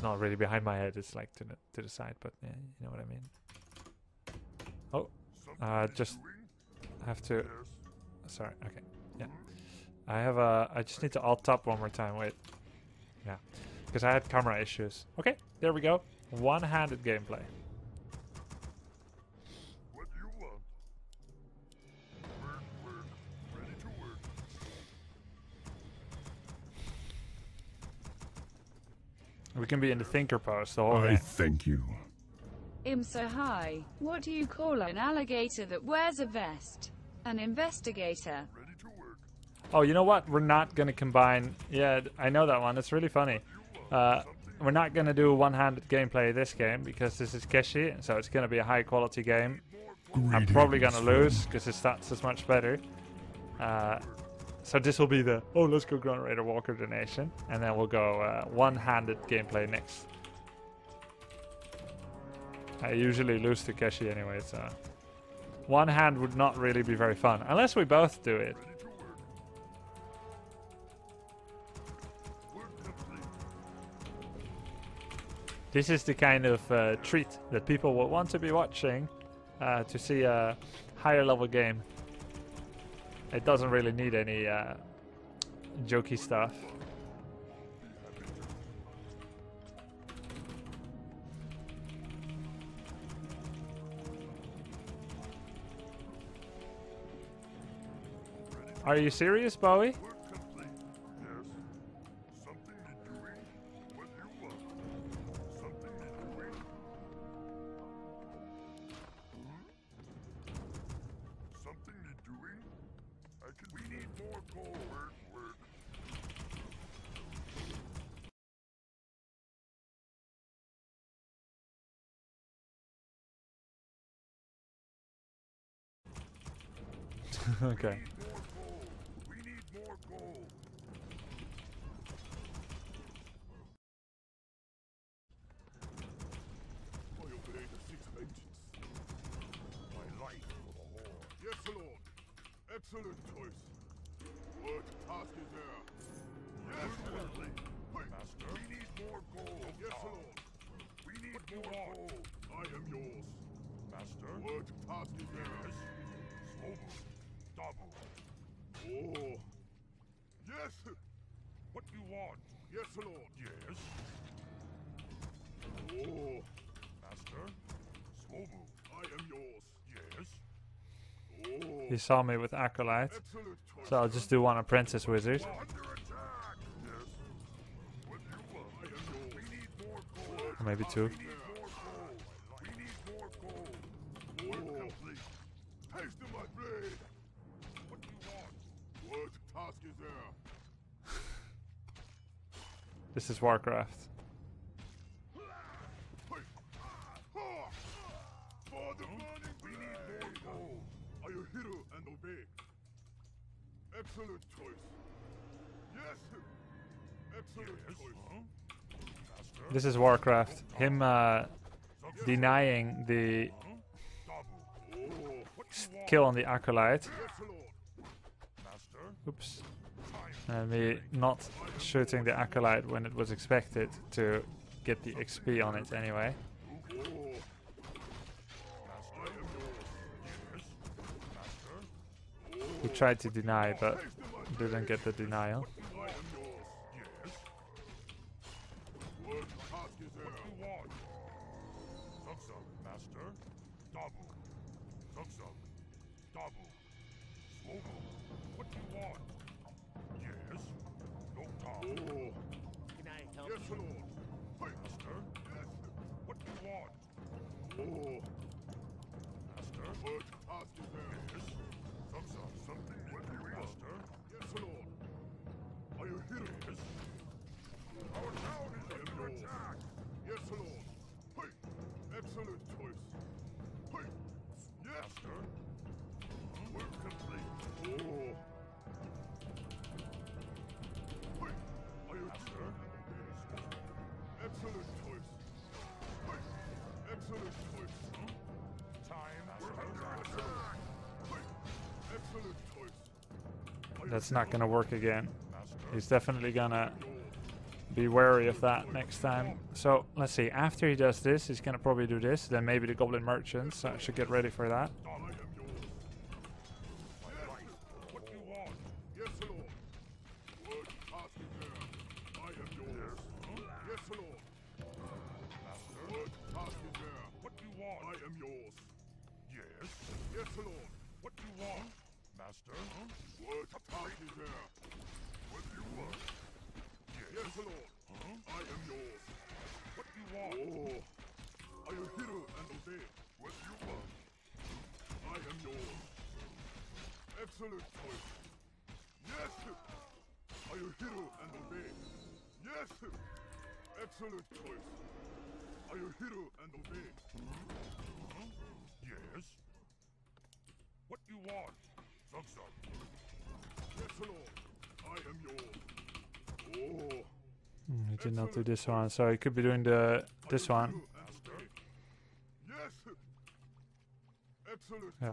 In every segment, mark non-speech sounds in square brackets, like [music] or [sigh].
it's not really behind my head. It's like to the to the side, but yeah, you know what I mean. Oh, uh, just have to. Sorry. Okay. Yeah. I have a. I just need to alt tab one more time. Wait. Yeah. Because I had camera issues. Okay. There we go. One-handed gameplay. We can be in the thinker pose the whole I way. thank you. Imsa High, what do you call an alligator that wears a vest? An investigator. Ready to work. Oh, you know what? We're not gonna combine. Yeah, I know that one. It's really funny. Uh, we're not gonna do one-handed gameplay this game because this is Cechi, so it's gonna be a high-quality game. I'm probably gonna lose because his stats is much better. Uh, so this will be the oh let's go Grand Raider Walker donation, and then we'll go uh, one-handed gameplay next. I usually lose to Cechi anyway, so one hand would not really be very fun unless we both do it. This is the kind of uh, treat that people will want to be watching uh, to see a higher level game. It doesn't really need any uh, jokey stuff. Are you serious, Bowie? Horde. Yes, Lord. Excellent choice. What task is there? Yes, Lord. Master. We need more gold. Yes, Lord. We need more gold. I am yours. Master. What task is there? Yes. Double. Oh. Yes. What you want? Yes, Lord. Yes. Oh. Master. Swobu. I am yours. Yes. Oh. He saw me with Acolyte, Excellent so I'll just do one Apprentice Wizard. Yes. What you want? I am yours. We need more gold. Or maybe two. We need more gold. We need more gold. Work complete. Haste to my blade. What do you want? What task is there? This is Warcraft. Hey. Ah. For the burning we need more gold. Are you hero is Warcraft. Excellent choice. Yes. Excellent choice. Master. This is Warcraft. Him uh, denying the Double. Oh. What s- you want? kill on the Acolyte. Yes, Lord. Master. Oops. Me not shooting the Acolyte when it was expected to get the XP on it anyway. He tried to deny, but didn't get the denial. That's not gonna work again. He's definitely gonna be wary of that next time. So let's see. After he does this, he's gonna probably do this. Then maybe the Goblin Merchants. So I should get ready for that. Task there. What you want? Yes, Lord. I am yours. What you want? Oh. I am hero and obey. What you want? I am yours. Excellent choice. Yes! Are you hero and obey? Yes! Excellent choice. Are you hero and obey? Yes. What you want? Zug Zug. I. Oh. He did not do this one, so he could be doing the this one. Yeah.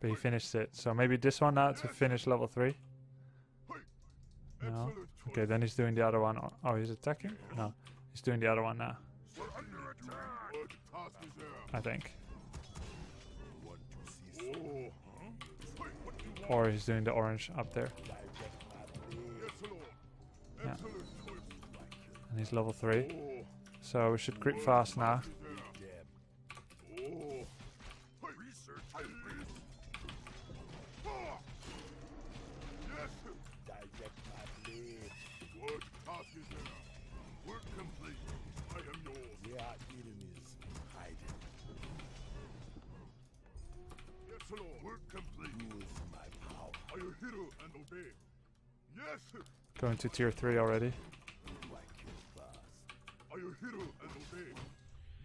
But he finished it. So maybe this one now to finish level three. No. Okay, then he's doing the other one. Oh, oh, he's attacking? No, he's doing the other one now. We're under attack. Word task is there. I think. Want to see Oh. Hey, what you want? Or he's doing the orange up there, Yeah. And he's level three. Oh. So we should creep fast now. Work complete. Yes. Going to tier three already.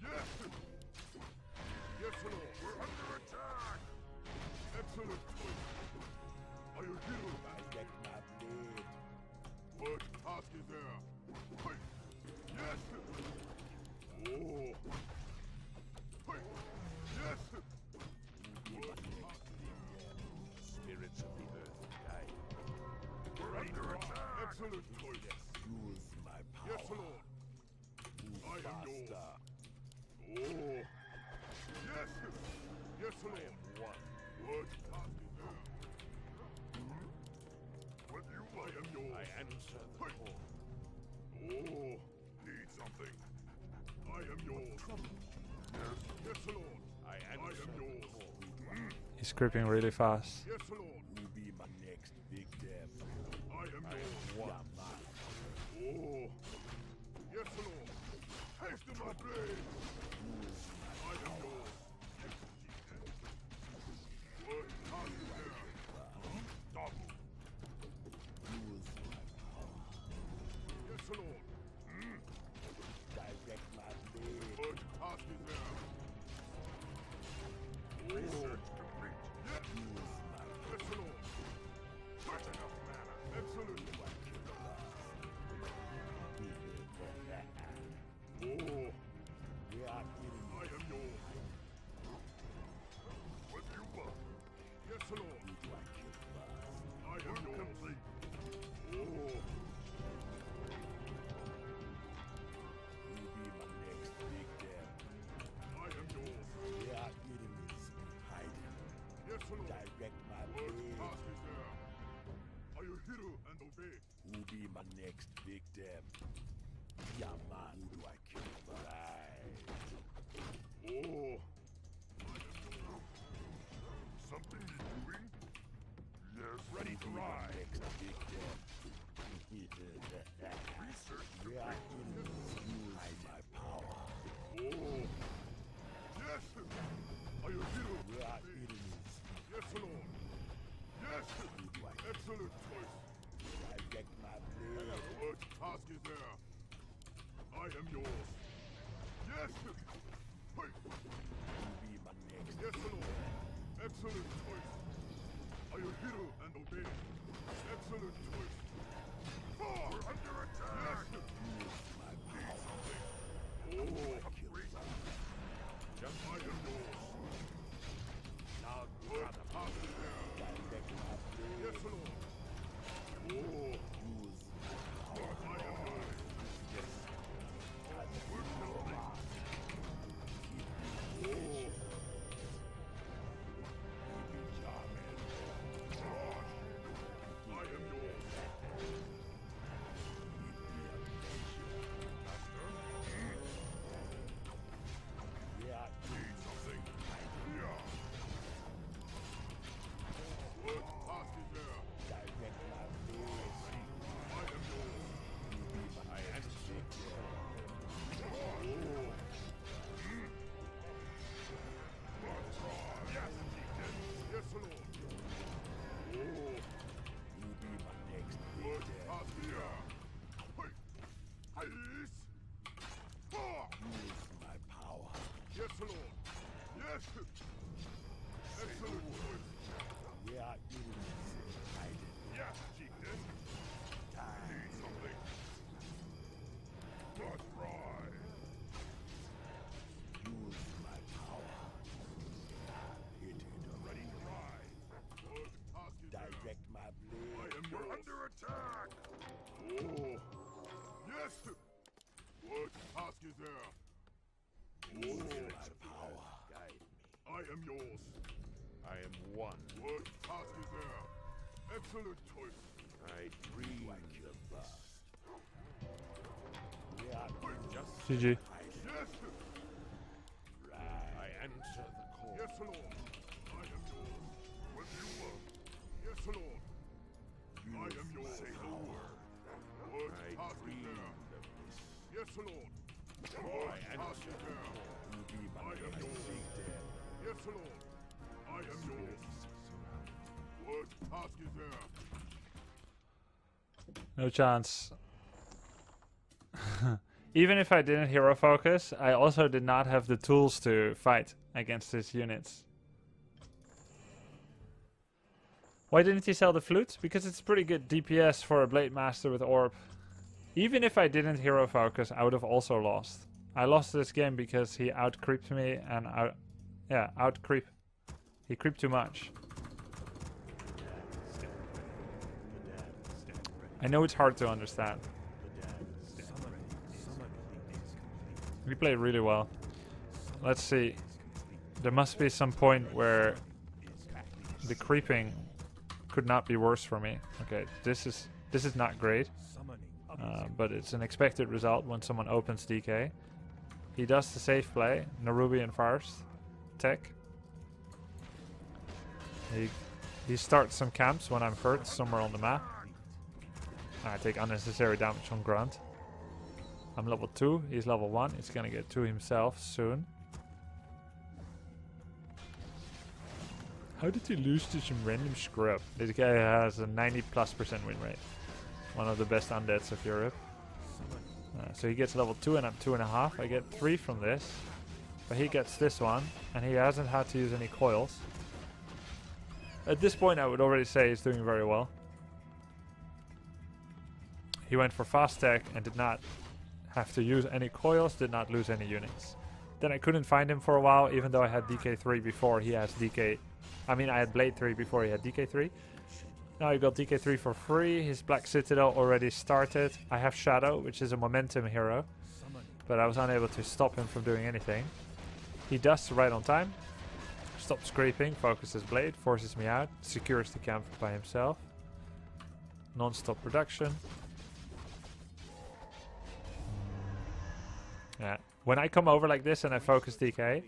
Yes. Yes, Lord. We're under attack. Excellent something. I am yours. Yes. Yes, Lord. I I am yours. He's creeping really fast. Yes, Lord. Who be my next victim? I am yours. Yaman. Oh. Yes, Lord. Haste my blade. Hero and obey? Who be my next victim? Yaman. Who do I kill first? Oh. Something you doing? Yes. Ready to ride. next victim? [laughs] Research. Where task is there. I am yours. Yes. Hey. Be my next Yes, Lord. Excellent choice. Are you hero and obey? Excellent choice. Ah! We're under attack. Yes. my? Oh. Am one. What task is there? Excellent choice. I breathe the bust. We are just GG. Yes! I answer the call. Yes, Lord. I am yours. When you will. Yes, Lord. I am yours. Say the word. What I task is there? the. Yes, Lord. I What task answer is the there? call. You be my I am yours. big dam. Yes, Lord. I am yours. What task is there? No chance. [laughs] Even if I didn't hero focus, I also did not have the tools to fight against his units. Why didn't he sell the flute? Because it's pretty good DPS for a Blade Master with Orb. Even if I didn't hero focus, I would have also lost. I lost this game because he out creeped me and out, yeah, out creep. He creeped too much. I know it's hard to understand. We played really well. Let's see. There must be some point where the creeping could not be worse for me. Okay, this is this is not great, uh, but it's an expected result when someone opens DK. He does the safe play, Nerubian first, tech. He he starts some camps when I'm hurt somewhere on the map. I take unnecessary damage on Grant. I'm level 2, he's level 1. He's gonna get 2 himself soon. How did he lose to some random scrub? This guy has a 90 plus percent win rate. One of the best undeads of Europe. Uh, so he gets level 2 and I'm 2.5. I get 3 from this. But he gets this one, and he hasn't had to use any coils. At this point I would already say he's doing very well. He went for fast tech and did not have to use any coils, did not lose any units. Then I couldn't find him for a while, even though I had DK3 before he has DK. I mean, I had Blade 3 before he had DK3. Now he got DK3 for free. His Black Citadel already started. I have Shadow, which is a momentum hero, but I was unable to stop him from doing anything. He does right on time. Stops creeping, focuses Blade, forces me out, secures the camp by himself. Non-stop production. Yeah. When I come over like this and I focus DK,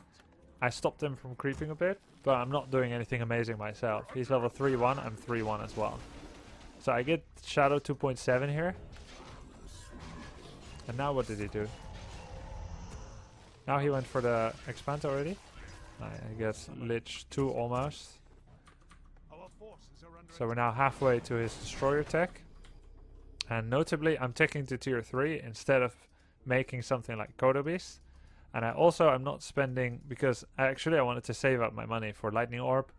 I stopped him from creeping a bit, but I'm not doing anything amazing myself. He's level 3-1, I'm 3-1 as well. So I get Shadow 2.7 here. And now what did he do? Now he went for the expand already. I guess Lich 2 almost. So we're now halfway to his destroyer tech. And notably, I'm taking to tier 3 instead of making something like Kodo Beast. And I also am not spending because actually I wanted to save up my money for Lightning Orb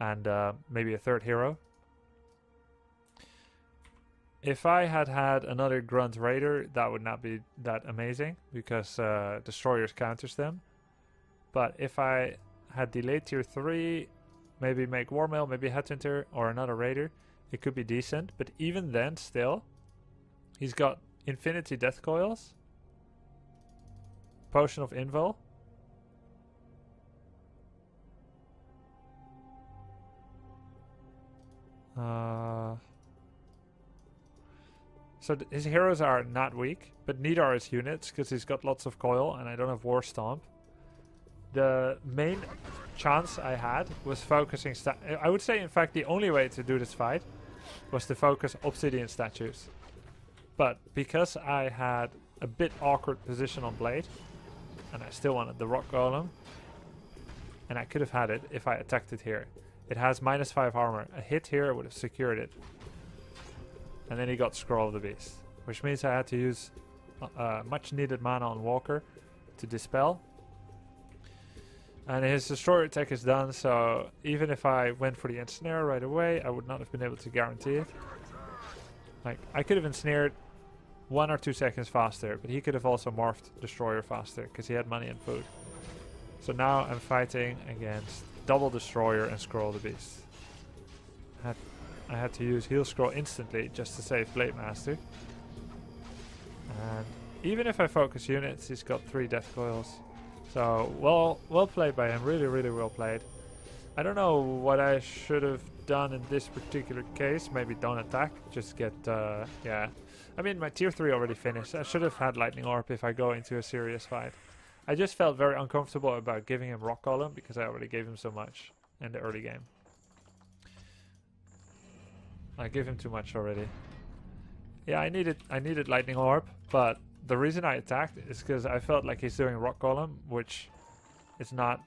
and uh, maybe a third hero. If I had had another Grunt Raider, that would not be that amazing because uh, Destroyers counters them. But if I had delayed tier 3, maybe make War Mill, maybe Headhunter or another Raider, it could be decent. But even then, still, he's got Infinity Death Coils, Potion of Invul. Uh, so his heroes are not weak, but neither are his units because he's got lots of coil and I don't have War Stomp. The main chance I had was focusing. I would say, in fact, the only way to do this fight was to focus Obsidian statues. But because I had a bit awkward position on Blade, and I still wanted the Rock Golem, and I could have had it if I attacked it here. It has minus 5 armor. A hit here would have secured it. And then he got Scroll of the Beast, which means I had to use uh, much needed mana on Walker to dispel. And his destroyer attack is done, so even if I went for the ensnare right away, I would not have been able to guarantee it. Like, I could have ensnared one or two seconds faster, but he could have also morphed destroyer faster because he had money and food. So now I'm fighting against double destroyer and scroll the beast. Had I had to use heal scroll instantly just to save Blade Master. And even if I focus units, he's got three death coils. So well, well played by him. Really, really well played. I don't know what I should have done in this particular case. Maybe don't attack. Just get, uh, yeah. I mean, my tier 3 already finished. I should have had Lightning Orb if I go into a serious fight. I just felt very uncomfortable about giving him Rock Golem because I already gave him so much in the early game. I gave him too much already. Yeah, I needed I needed Lightning Orb, but the reason I attacked is because I felt like he's doing Rock Golem, which is not,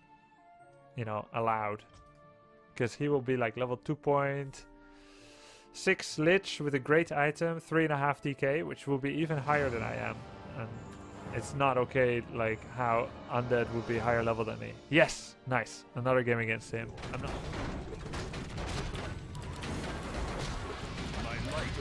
you know, allowed. Because he will be like level 2.6 Lich with a great item, 3.5 DK, which will be even higher than I am. And it's not okay, like, how Undead would be higher level than me. Yes! Nice. Another game against him. I'm not... My light